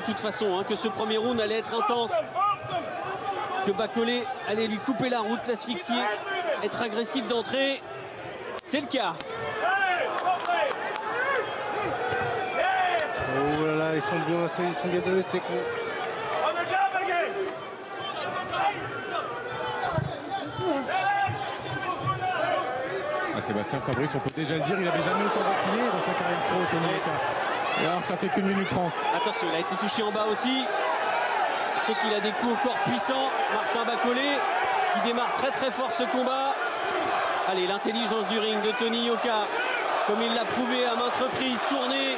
de toute façon hein, que ce premier round allait être intense. Que Bacolé allait lui couper la route, l'asphyxier, être agressif d'entrée. C'est le cas. Oh là là, ils sont bien, ils sont bien donnés ces coups. Ah, Sébastien Fabrice, on peut déjà le dire, il n'avait jamais autant d'affilée dans sa carrière pro, Yoka. Et alors que ça fait qu'une minute trente. Attention, il a été touché en bas aussi. Il fait qu'il a des coups au corps puissants. Martin Bacolé qui démarre très très fort ce combat. Allez, l'intelligence du ring de Tony Yoka, comme il l'a prouvé à maintes reprises, tourné.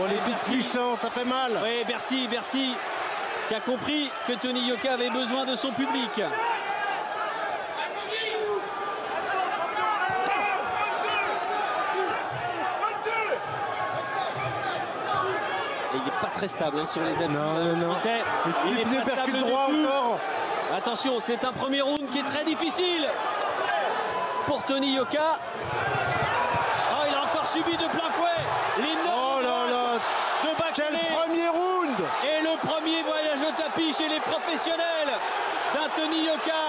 Oh les buts puissants, ça fait mal. Oui, Bercy, Bercy, qui a compris que Tony Yoka avait besoin de son public. Et il n'est pas très stable hein, sur les ailes. Non, non, non. Il pieds pas stable du droit tout. encore. Attention, c'est un premier round qui est très difficile pour Tony Yoka. Oh, il a encore subi de plein fouet l'énorme Oh là là, de premier round Et le premier voyage au tapis chez les professionnels d'un Tony Yoka